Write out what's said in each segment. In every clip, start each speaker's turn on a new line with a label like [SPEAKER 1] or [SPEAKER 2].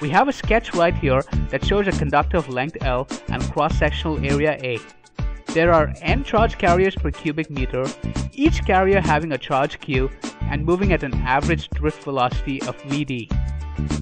[SPEAKER 1] We have a sketch right here that shows a conductor of length L and cross-sectional area A. There are n charge carriers per cubic meter, each carrier having a charge q and moving at an average drift velocity of Vd.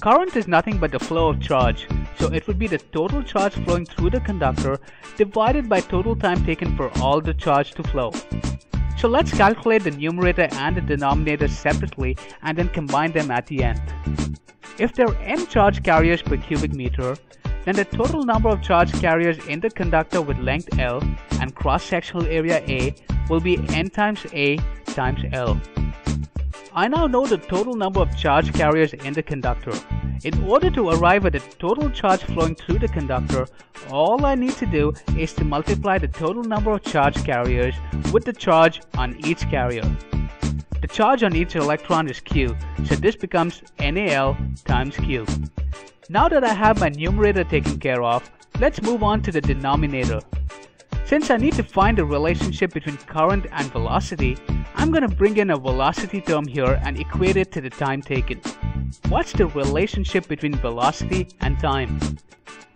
[SPEAKER 1] Current is nothing but the flow of charge, so it would be the total charge flowing through the conductor divided by total time taken for all the charge to flow. So let's calculate the numerator and the denominator separately and then combine them at the end. If there are n charge carriers per cubic meter, then the total number of charge carriers in the conductor with length L and cross-sectional area A will be n times A times L. I now know the total number of charge carriers in the conductor. In order to arrive at the total charge flowing through the conductor, all I need to do is to multiply the total number of charge carriers with the charge on each carrier. The charge on each electron is Q, so this becomes NaL times Q. Now that I have my numerator taken care of, let's move on to the denominator. Since I need to find the relationship between current and velocity, I'm going to bring in a velocity term here and equate it to the time taken. What's the relationship between velocity and time?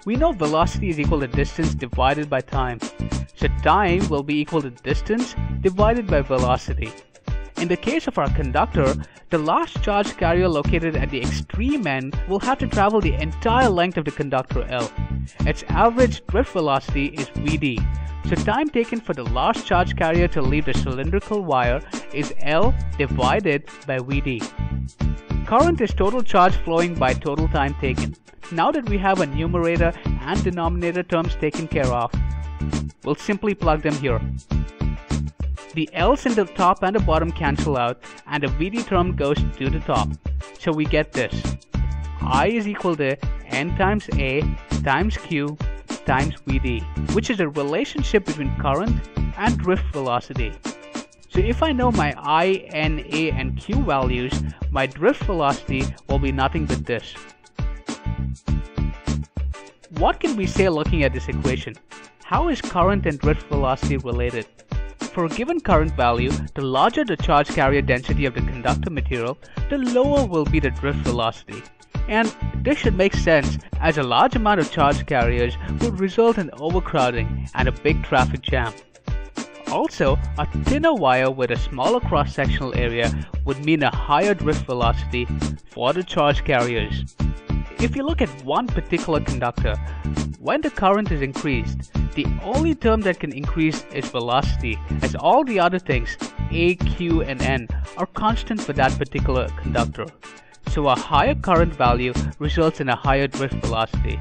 [SPEAKER 1] We know velocity is equal to distance divided by time. So time will be equal to distance divided by velocity. In the case of our conductor, the last charge carrier located at the extreme end will have to travel the entire length of the conductor L. Its average drift velocity is Vd, so time taken for the last charge carrier to leave the cylindrical wire is L divided by Vd. Current is total charge flowing by total time taken. Now that we have a numerator and denominator terms taken care of, we'll simply plug them here. The L's in the top and the bottom cancel out and the Vd term goes to the top. So we get this. I is equal to N times A times Q times Vd, which is a relationship between current and drift velocity. So if I know my I, N, A and Q values, my drift velocity will be nothing but this. What can we say looking at this equation? How is current and drift velocity related? For a given current value, the larger the charge carrier density of the conductor material, the lower will be the drift velocity. And this should make sense as a large amount of charge carriers would result in overcrowding and a big traffic jam. Also, a thinner wire with a smaller cross-sectional area would mean a higher drift velocity for the charge carriers. If you look at one particular conductor, when the current is increased, the only term that can increase is velocity, as all the other things, A, Q, and N, are constant for that particular conductor. So a higher current value results in a higher drift velocity.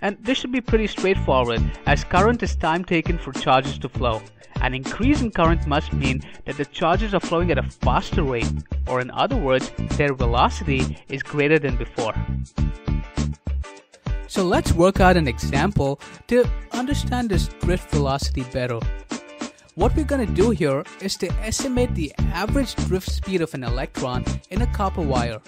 [SPEAKER 1] And this should be pretty straightforward, as current is time taken for charges to flow. An increase in current must mean that the charges are flowing at a faster rate, or in other words, their velocity is greater than before. So let's work out an example to understand this drift velocity better. What we're going to do here is to estimate the average drift speed of an electron in a copper wire.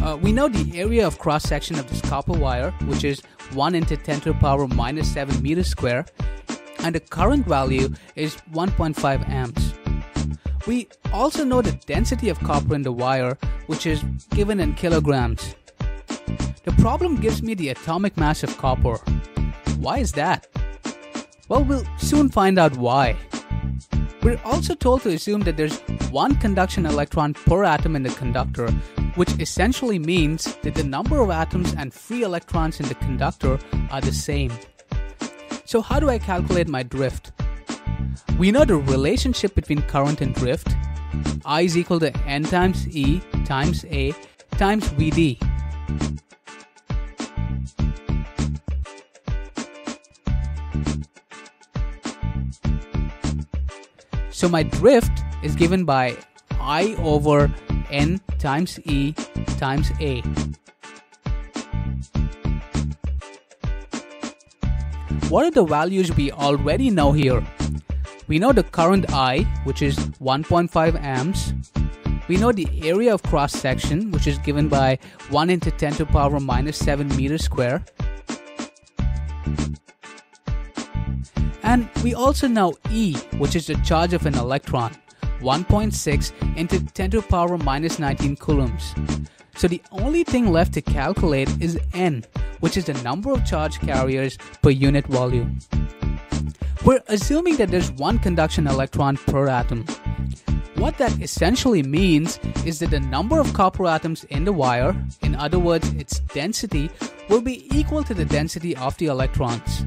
[SPEAKER 1] Uh, we know the area of cross section of this copper wire, which is 1 into 10 to the power minus 7 meters square, and the current value is 1.5 amps. We also know the density of copper in the wire, which is given in kilograms. The problem gives me the atomic mass of copper. Why is that? Well, we'll soon find out why. We're also told to assume that there's one conduction electron per atom in the conductor, which essentially means that the number of atoms and free electrons in the conductor are the same. So, how do I calculate my drift? We know the relationship between current and drift. I is equal to N times E times A times Vd. So my drift is given by I over N times E times A. What are the values we already know here? We know the current I, which is 1.5 amps. We know the area of cross section, which is given by 1 into 10 to the power minus 7 meters square. And we also know E, which is the charge of an electron, 1.6 into 10 to the power minus 19 coulombs. So the only thing left to calculate is n, which is the number of charge carriers per unit volume. We're assuming that there's one conduction electron per atom. What that essentially means is that the number of copper atoms in the wire, in other words, its density, will be equal to the density of the electrons.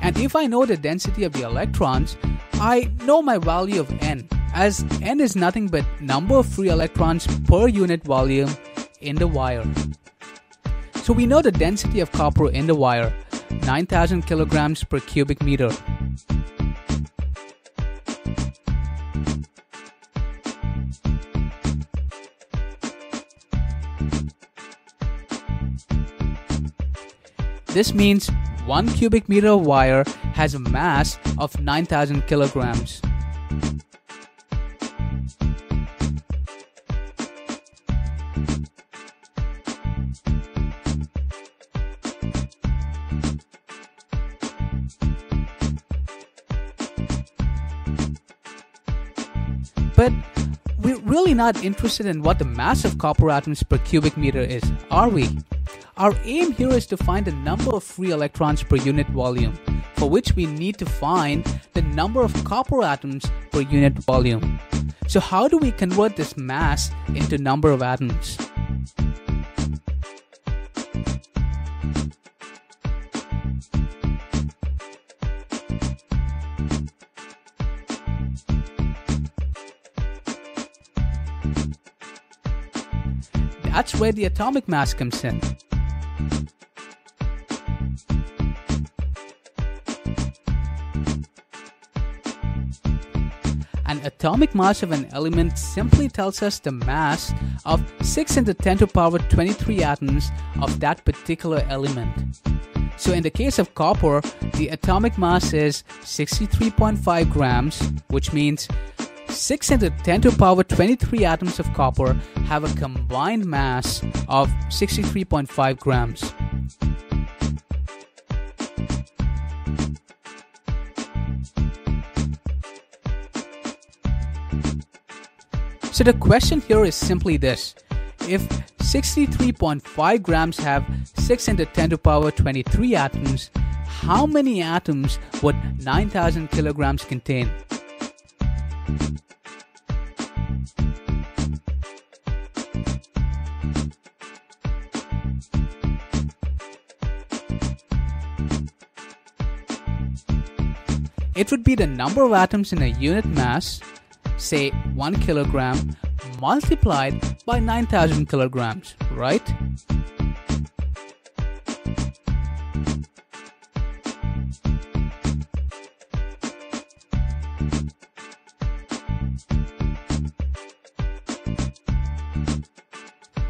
[SPEAKER 1] And if I know the density of the electrons, I know my value of n, as n is nothing but number of free electrons per unit volume in the wire. So we know the density of copper in the wire, 9000 kilograms per cubic meter. This means 1 cubic meter of wire has a mass of 9000 kilograms. But we're really not interested in what the mass of copper atoms per cubic meter is, are we? Our aim here is to find the number of free electrons per unit volume, for which we need to find the number of copper atoms per unit volume. So how do we convert this mass into number of atoms? That's where the atomic mass comes in. An atomic mass of an element simply tells us the mass of 6 into 10 to the power 23 atoms of that particular element. So in the case of copper, the atomic mass is 63.5 grams, which means 6 into 10 to the power 23 atoms of copper have a combined mass of 63.5 grams. So the question here is simply this. If 63.5 grams have 6 into 10 to power 23 atoms, how many atoms would 9000 kilograms contain? It would be the number of atoms in a unit mass say 1 kilogram multiplied by 9000 kilograms, right?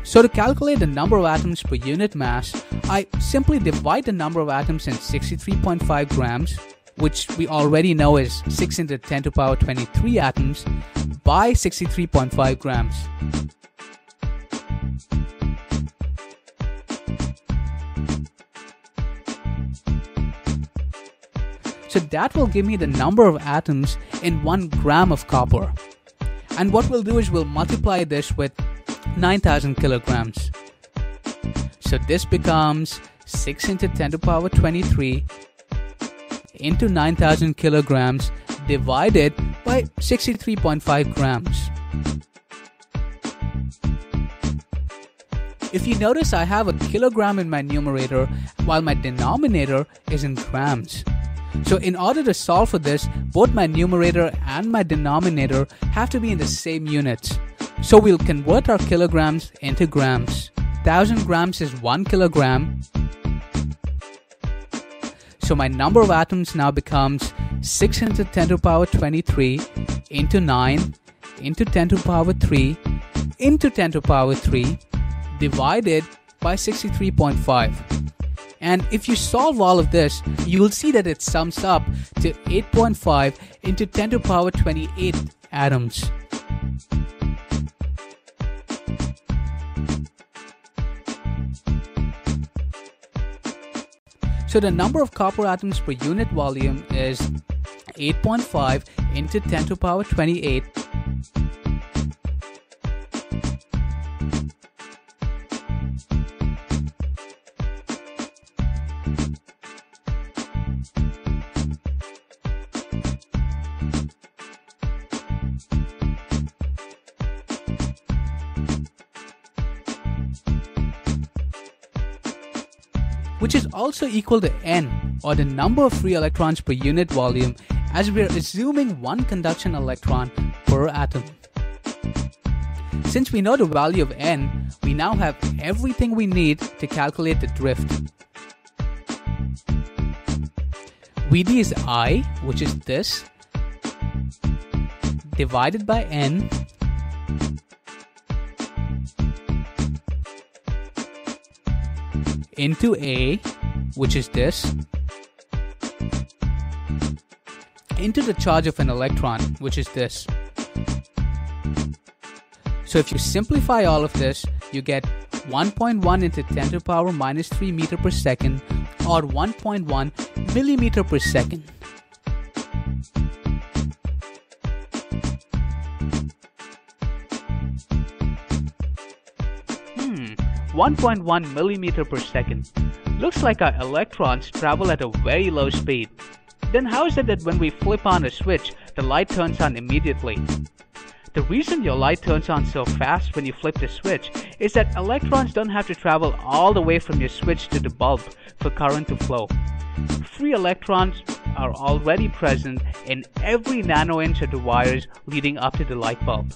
[SPEAKER 1] So to calculate the number of atoms per unit mass, I simply divide the number of atoms in 63.5 grams which we already know is 6 into 10 to power 23 atoms, by 63.5 grams. So that will give me the number of atoms in 1 gram of copper. And what we'll do is we'll multiply this with 9000 kilograms. So this becomes 6 into 10 to the power 23 into 9000 kilograms divided by 63.5 grams. If you notice I have a kilogram in my numerator while my denominator is in grams. So in order to solve for this, both my numerator and my denominator have to be in the same units. So we'll convert our kilograms into grams. 1000 grams is 1 kilogram so my number of atoms now becomes 6 into 10 to the power 23 into 9 into 10 to the power 3 into 10 to the power 3 divided by 63.5. And if you solve all of this, you will see that it sums up to 8.5 into 10 to the power 28 atoms. So the number of copper atoms per unit volume is 8.5 into 10 to the power 28 which is also equal to n, or the number of free electrons per unit volume, as we are assuming one conduction electron per atom. Since we know the value of n, we now have everything we need to calculate the drift. Vd is I, which is this, divided by n into A, which is this, into the charge of an electron, which is this. So if you simplify all of this, you get 1.1 into 10 to the power minus 3 meter per second or 1.1 millimeter per second. 1.1 millimeter per second. Looks like our electrons travel at a very low speed. Then how is it that when we flip on a switch, the light turns on immediately? The reason your light turns on so fast when you flip the switch is that electrons don't have to travel all the way from your switch to the bulb for current to flow. Free electrons are already present in every nanoinch of the wires leading up to the light bulb.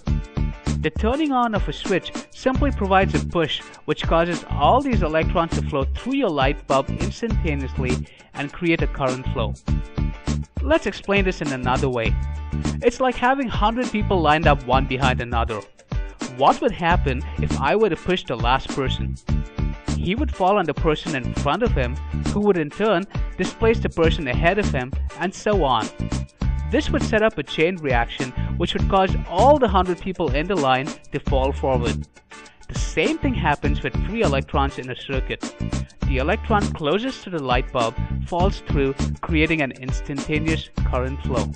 [SPEAKER 1] The turning on of a switch simply provides a push which causes all these electrons to flow through your light bulb instantaneously and create a current flow. Let's explain this in another way. It's like having 100 people lined up one behind another. What would happen if I were to push the last person? He would fall on the person in front of him, who would in turn displace the person ahead of him, and so on. This would set up a chain reaction which would cause all the 100 people in the line to fall forward. The same thing happens with free electrons in a circuit. The electron closest to the light bulb falls through, creating an instantaneous current flow.